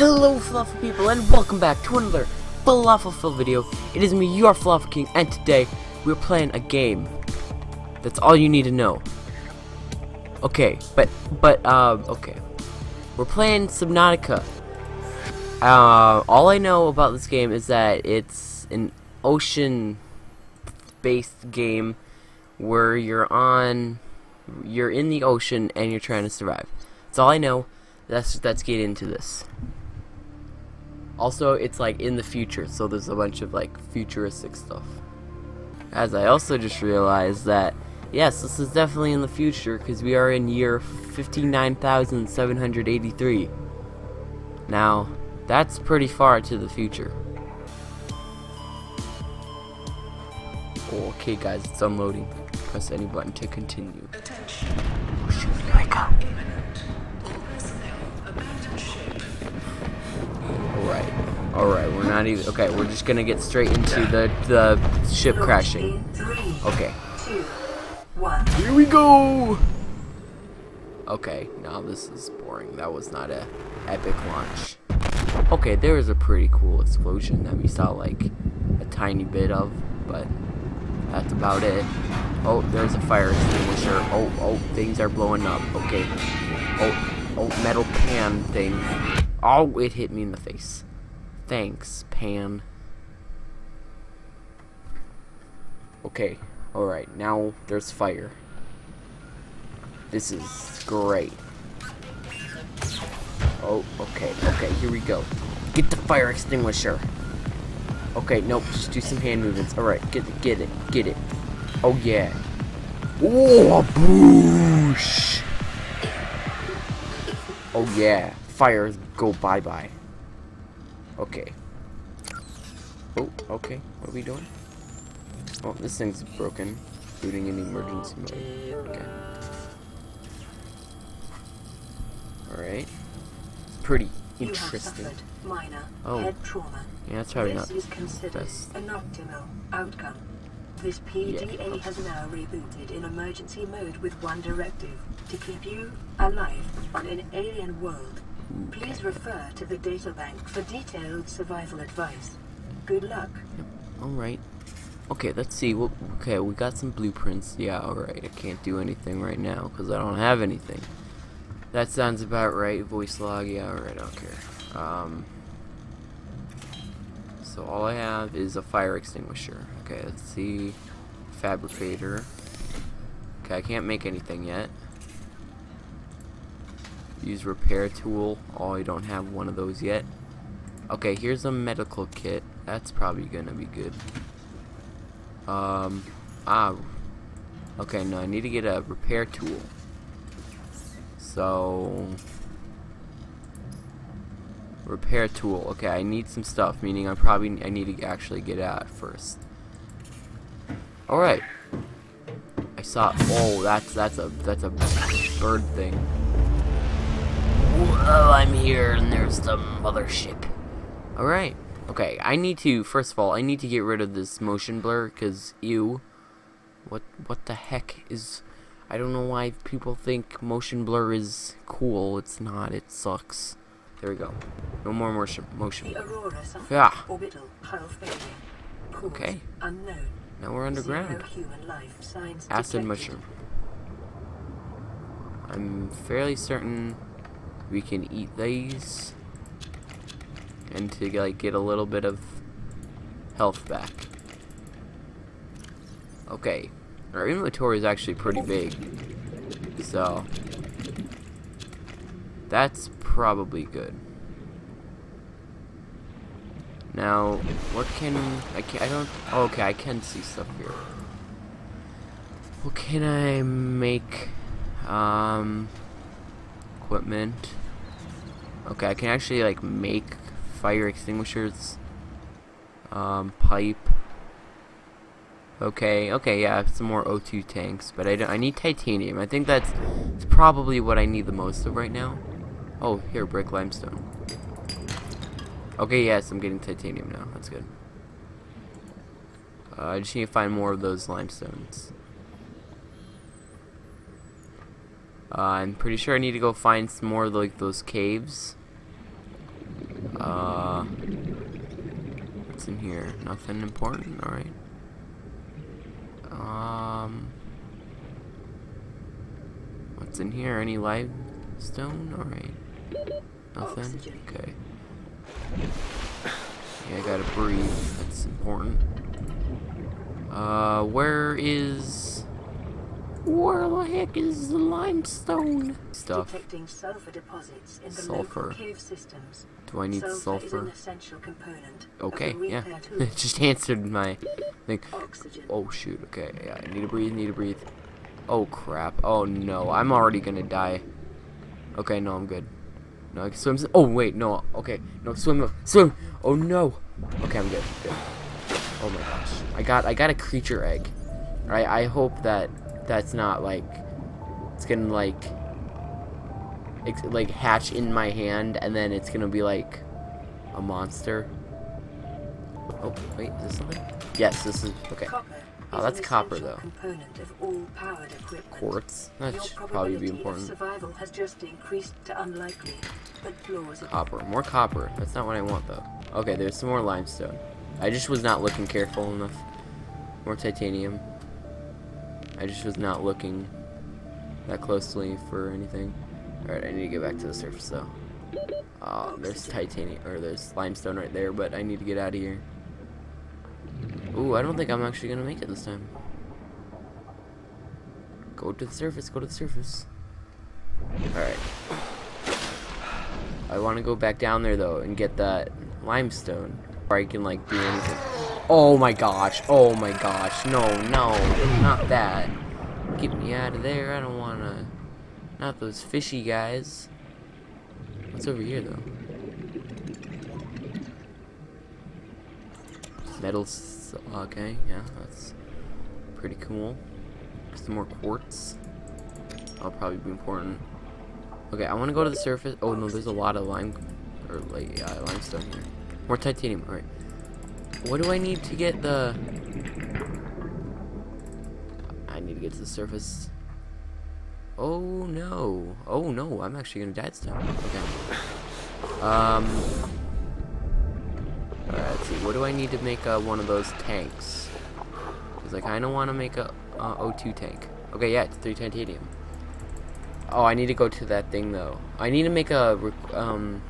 Hello Falafel people and welcome back to another Falafel video. It is me, your Falafel King, and today we're playing a game. That's all you need to know. Okay, but, but, uh, okay. We're playing Subnautica. Uh, all I know about this game is that it's an ocean-based game where you're on, you're in the ocean and you're trying to survive. That's all I know. Let's let's get into this. Also, it's like in the future, so there's a bunch of like futuristic stuff. As I also just realized that yes, this is definitely in the future because we are in year 59,783. Now, that's pretty far to the future. Okay, guys, it's unloading. Press any button to continue. Attention. Alright. We're not even okay, we're just gonna get straight into the the ship crashing. Okay. two, one. Here we go! Okay, now this is boring. That was not a epic launch. Okay, there was a pretty cool explosion that we saw like a tiny bit of, but that's about it. Oh, there's a fire extinguisher. Oh, oh, things are blowing up. Okay. Oh, oh, metal pan thing. Oh, it hit me in the face. Thanks, pan. Okay, alright, now there's fire. This is great. Oh, okay, okay, here we go. Get the fire extinguisher. Okay, nope, just do some hand movements. Alright, get it, get it, get it. Oh yeah. Oh, boosh! Oh yeah, fire, go bye-bye. Okay. Oh, okay, what are we doing? Oh, this thing's broken. Booting in emergency mode. Okay. Alright. Pretty interesting. Oh. head trauma. Yeah, that's probably this not is considered best. an optimal outcome. This PDA Yeah. has now rebooted in emergency mode with one directive to keep you alive on an alien world. Please refer to the data bank for detailed survival advice. Good luck. Alright. Okay, let's see. What, okay, we got some blueprints. Yeah, alright. I can't do anything right now because I don't have anything. That sounds about right. Voice log. Yeah, alright. I don't care. Um, so all I have is a fire extinguisher. Okay, let's see. Fabricator. Okay, I can't make anything yet. Use repair tool. Oh, I don't have one of those yet. Okay, here's a medical kit. That's probably gonna be good. Um, ah. Okay, no, I need to get a repair tool. So, repair tool. Okay, I need some stuff, meaning I probably I need to actually get out first. All right. I saw. Oh, that's that's a that's a bird thing. Whoa, I'm here, and there's the mothership. All right. Okay, I need to first of all, I need to get rid of this motion blur because ew. What what the heck is? I don't know why people think motion blur is cool. It's not. It sucks. There we go. No more motion motion. Yeah. orbital hull failure. Cause Okay. Unknown. Now we're underground. Zero human life Acid mushroom. I'm fairly certain we can eat these and to like get a little bit of health back. Okay, our inventory is actually pretty big, so that's probably good. Now, what can I? Can I don't. Oh, okay, I can see stuff here. What can I make? Um, equipment. Okay, I can actually like make fire extinguishers. Um, pipe. Okay, okay, yeah, some more O2 tanks, but I I need titanium. I think that's, that's probably what I need the most of right now. Oh, here, brick limestone. Okay, yes, I'm getting titanium now. That's good. Uh, I just need to find more of those limestones. Uh, I'm pretty sure I need to go find some more like those caves. Uh, what's in here? Nothing important? Alright. Um, what's in here? Any limestone? Alright. Nothing? Okay. Yeah, I gotta breathe. That's important. Uh, where is where the heck is the limestone? Stuff. Detecting sulfur deposits in the Sulfur. local cave systems. Do I need sulfur, is an essential component Okay, yeah. It just answered my thing. Oxygen. Oh shoot, okay, yeah, I need to breathe, need to breathe. Oh crap, oh no, I'm already gonna die. Okay, no, I'm good. No, I can swim. Oh wait, no, okay, no, swim, swim. Oh no. Okay, I'm good, good. Oh my gosh, I got, I got a creature egg. Alright, I hope that that's not like, it's gonna like, like hatch in my hand, and then it's gonna be like a monster. Oh wait, is this something? Yes, this is okay. Oh, that's copper, though. component of all powered equipment. Quartz. That Your should probably be important. survival has just increased to unlikely, but. Copper. More copper. That's not what I want, though. Okay, there's some more limestone. I just was not looking careful enough. More titanium. I just was not looking that closely for anything. Alright, I need to get back to the surface, though. Uh, there's titanium, or there's limestone right there, but I need to get out of here. Ooh, I don't think I'm actually gonna make it this time. Go to the surface, go to the surface. Alright. I want to go back down there though and get that limestone where I can like do anything. Oh my gosh! Oh my gosh! No, no, not that. Get me out of there! I don't wanna. Not those fishy guys. What's over here though? Metal. s- Okay, yeah, that's pretty cool. Some more quartz. That'll probably be important. Okay, I want to go to the surface. Oh no, there's a lot of lime, or like yeah, limestone here. More titanium. All right. What do I need to get the? I need to get to the surface. Oh no! Oh no! I'm actually gonna die this time. Okay. Um. Alright, let's see. What do I need to make uh, one of those tanks? Because I kind of want to make a uh, O2 tank. Okay, yeah, it's three titanium. Oh, I need to go to that thing though. I need to make a um.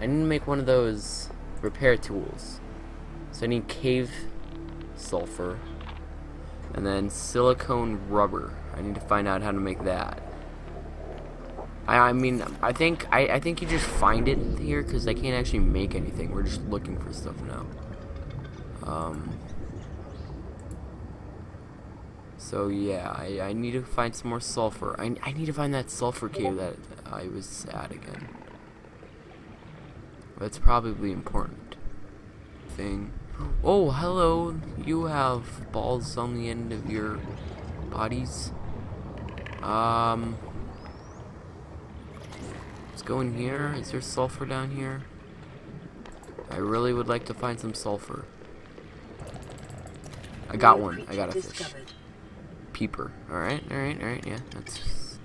I need to make one of those repair tools. So I need cave sulfur, and then silicone rubber. I need to find out how to make that. I, I mean, I think I, I think you just find it here because I can't actually make anything. We're just looking for stuff now. Um. So yeah, I, I need to find some more sulfur. I, I need to find that sulfur cave that I was at again. That's probably important thing. Oh, hello. You have balls on the end of your bodies. Um. Let's go in here. Is there sulfur down here? I really would like to find some sulfur. I got one. I got a fish. Peeper. Alright, alright, alright, yeah. That's.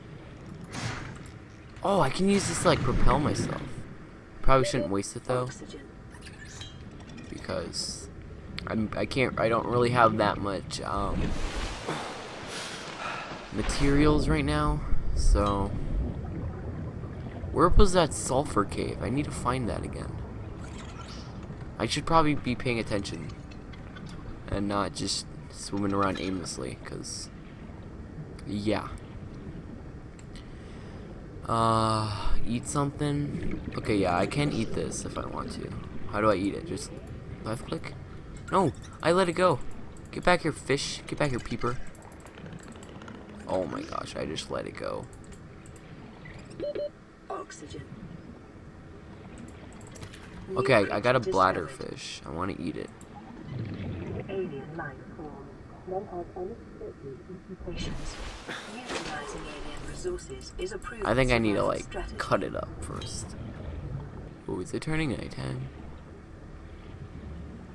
Oh, I can use this to like propel myself. Probably shouldn't waste it though. Because I'm I can't I don't really have that much um materials right now, so where was that sulfur cave? I need to find that again. I should probably be paying attention and not just swimming around aimlessly, cause yeah. Uh, eat something. Okay, yeah, I can eat this if I want to. How do I eat it? Just left click? No, I let it go. Get back here, fish. Get back here, peeper. Oh my gosh, I just let it go. Oxygen. Okay, I, I got a bladder fish. I want to eat it. Alien life form. None have unexpected mutations. Utilizing alien resources is a proven I think I need to like cut it up first. Ooh, is it turning nighttime?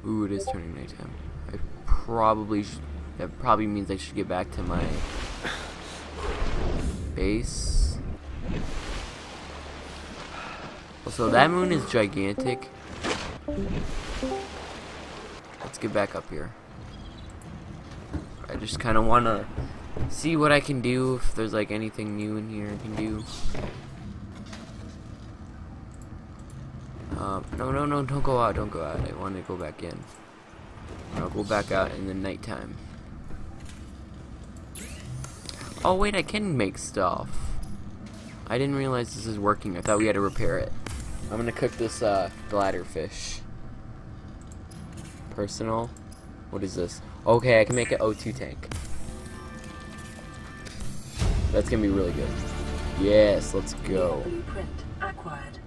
Ooh, it is turning nighttime. I probably that probably means I should get back to my base. Also, that moon is gigantic. let's get back up here. I just kind of want to see what I can do, if there's like anything new in here I can do. Um, no, no, no, don't go out, don't go out. I want to go back in. I'll go back out in the nighttime. Oh, wait, I can make stuff. I didn't realize this is working. I thought we had to repair it. I'm gonna cook this, uh, bladderfish. Personal. What is this? Okay, I can make an O2 tank. That's gonna be really good. Yes, let's go. Blueprint acquired.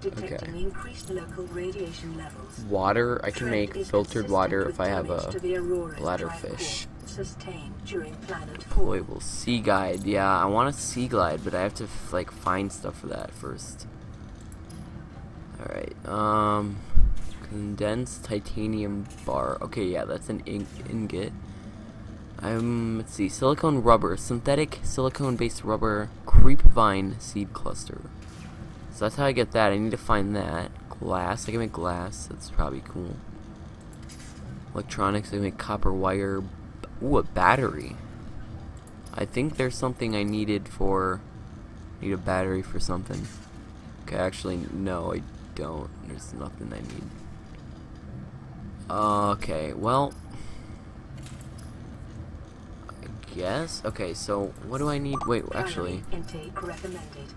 Detecting increased local radiation levels. Water, I can make filtered water if I have a to the Aurora's bladder fish. Sustained during planet fall. deployable sea glide. Yeah, I want a sea glide, but I have to like find stuff for that first. All right. Um, condensed titanium bar. Okay, yeah, that's an ing ingot. Um, let's see, silicone rubber, synthetic silicone-based rubber, creep vine seed cluster. So that's how I get that. I need to find that. Glass, I can make glass. That's probably cool. Electronics, I can make copper wire. Ooh, a battery. I think there's something I needed for. Need a battery for something. Okay, actually, no, I don't. There's nothing I need. Okay, well. I guess. Okay, so what do I need? Wait, actually, intake recommended.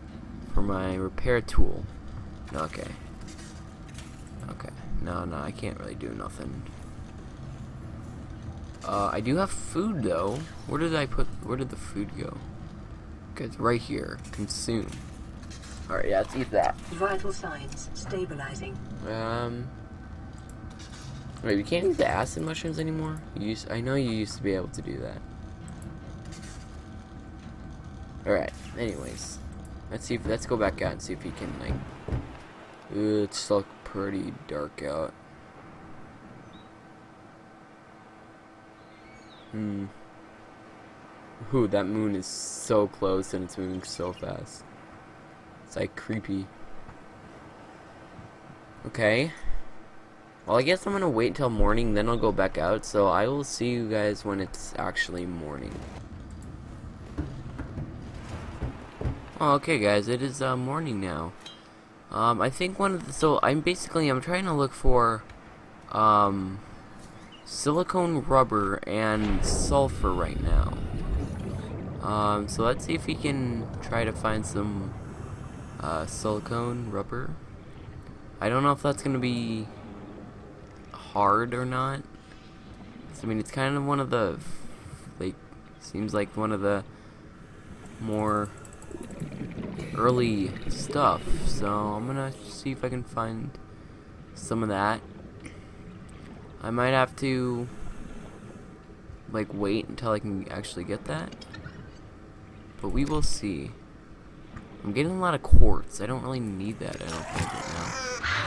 For my repair tool. Okay. Okay. No, no, I can't really do nothing. Uh, I do have food though. Where did I put? Where did the food go? Okay, it's right here. Consume. All right, yeah, let's eat that. Vital signs stabilizing. Um. Wait, we can't eat the acid mushrooms anymore. You used, I know you used to be able to do that. All right. Anyways, let's see. If, let's go back out and see if he can like. Ooh, it's still pretty dark out. Hmm. Ooh, that moon is so close and it's moving so fast. It's like creepy. Okay. Well, I guess I'm gonna wait until morning, then I'll go back out. So I will see you guys when it's actually morning. Oh, okay, guys, it is uh, morning now. Um, I think one of the so I'm basically I'm trying to look for um silicone rubber and sulfur right now. Um, so let's see if we can try to find some uh, silicone rubber. I don't know if that's gonna be hard or not. I mean, it's kind of one of the like seems like one of the more early stuff. So I'm gonna see if I can find some of that. I might have to like wait until I can actually get that. But we will see. I'm getting a lot of quartz. I don't really need that, I don't think right now.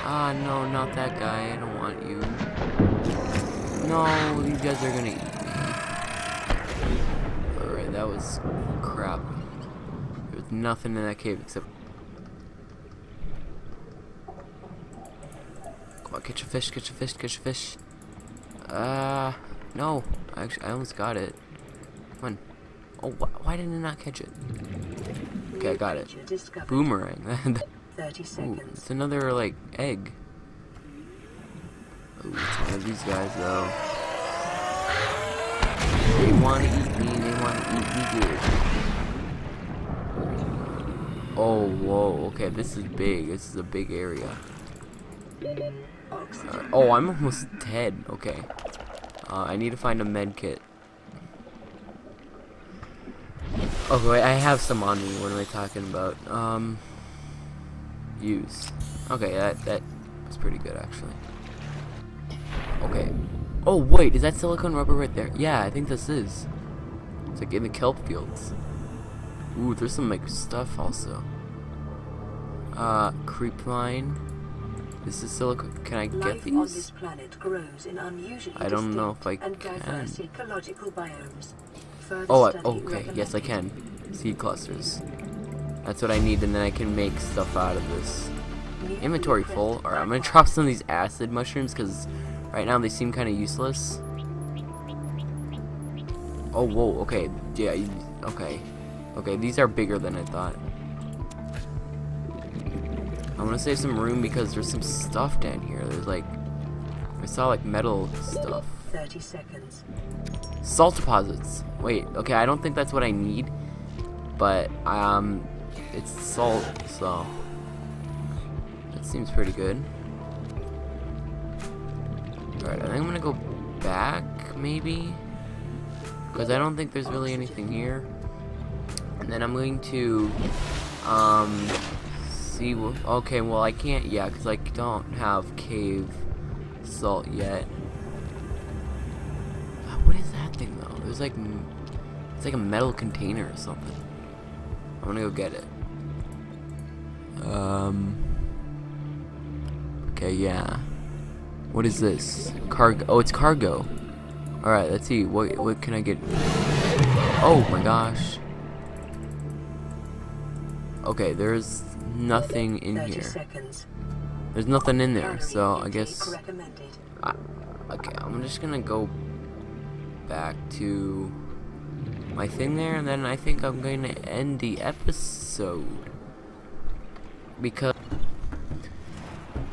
Ah, no, not that guy. I don't want you. No, these guys are gonna eat me. Alright, that was crap. Nothing in that cave except. Come on, catch a fish, catch a fish, catch a fish. Uh, no. Actually, I almost got it. Come on. Oh, wh why did I not catch it? Okay, I got it. Boomerang. 30 Ooh, it's another, like, egg. Ooh, it's one of these guys, though. They want to eat me, they want to eat me good. Oh, whoa, okay, this is big. This is a big area. Oxygen. Oh, I'm almost dead. Okay. Uh, I need to find a med kit. Oh, wait, I have some on me. What am I talking about? Um, use. Okay, that that was pretty good actually. Okay. Oh wait, is that silicone rubber right there? Yeah, I think this is. It's like in the kelp fields. Ooh, there's some like stuff also. Uh, creep vine. This is silicone. Can I get Life these? planet grows in I don't know if I can. diverse ecological biomes. Oh, I, okay. Yes, I can. Seed clusters. That's what I need, and then I can make stuff out of this. Inventory full. Alright, I'm gonna drop some of these acid mushrooms because right now they seem kind of useless. Oh, whoa, okay. Yeah, okay. Okay, these are bigger than I thought. I'm gonna save some room because there's some stuff down here. There's like, I saw like metal stuff. 30 seconds. Salt deposits. Wait, okay, I don't think that's what I need. But, um, it's salt, so. That seems pretty good. Alright, I think I'm gonna go back, maybe? Because I don't think there's really anything here. And then I'm going to, um, see. Okay, well, I can't, yeah, because I don't have cave salt yet. Uh, What is that thing though? There's like, it's like a metal container or something. I'm gonna go get it. Um. Okay, yeah. What is this? Cargo. Oh, it's cargo. All right, let's see. What what can I get? Oh my gosh. Okay, there's nothing in here. seconds. There's nothing in there, so I guess. I, okay, I'm just gonna go back to my thing there, and then I think I'm going to end the episode because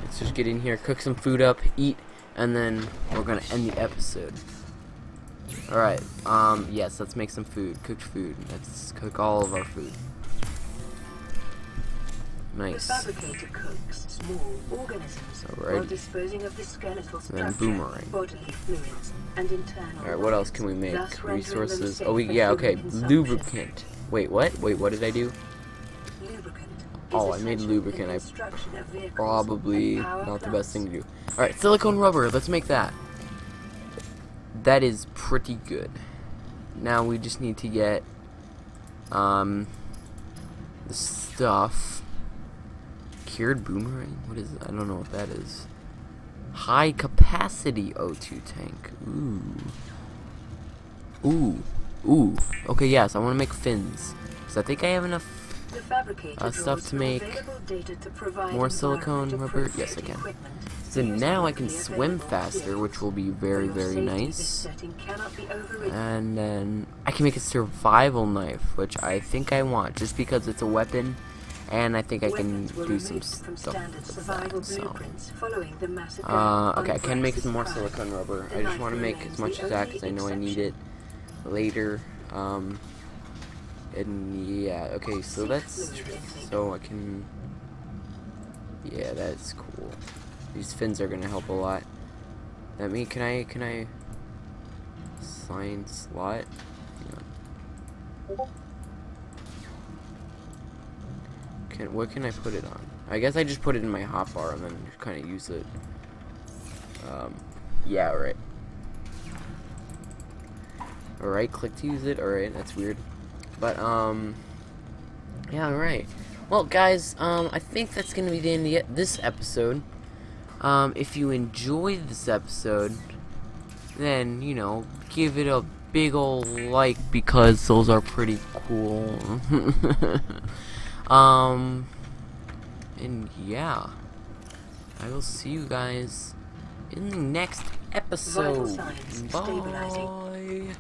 let's just get in here, cook some food up, eat, and then we're gonna end the episode. All right. Um. Yes. Let's make some food. Cooked food. Let's cook all of our food. The Nice. fabricator cooks small organisms while disposing of the skeletal then structure, boomerang. bodily fluids, and internal All right. What else can we make? thus rendering them Resources. Oh, we yeah. Okay. Lubricant. Wait. What? Wait. What did I do? Lubricant Oh, I made lubricant. I construction of vehicles probably not the best thing to do. Alright, silicone rubber, let's make that. That is pretty good. Now we just need to get um the stuff. Cured boomerang? What is? I don't know what that is. High capacity O2 tank. Ooh. Ooh. Ooh. Okay, yes, I want to make fins. So I think I have enough uh, stuff to make to more silicone rubber? Yes, I can. So now I can swim faster, which will be very, very nice. setting cannot be overridden. And then I can make a survival knife, which I think I want, just because it's a weapon, and I think I can do some stuff standard with survival that. So, blueprints following the massacre uh, okay, I can make some more silicone rubber. I just want to make as much as that because I know I need it later. Um, and yeah, okay, so that's so I can. Yeah, that's cool. These fins are gonna help a lot. That me, can I can I sign slot? Hang on. Can what can I put it on? I guess I just put it in my hotbar and then kind of use it. Um, yeah, right. Alright, click to use it. Alright, that's weird. But, um, yeah, alright. Well, guys, um, I think that's going to be the end of this episode. Um, if you enjoyed this episode, then, you know, give it a big ol' like because those are pretty cool. um, and yeah, I will see you guys in the next episode. Bye.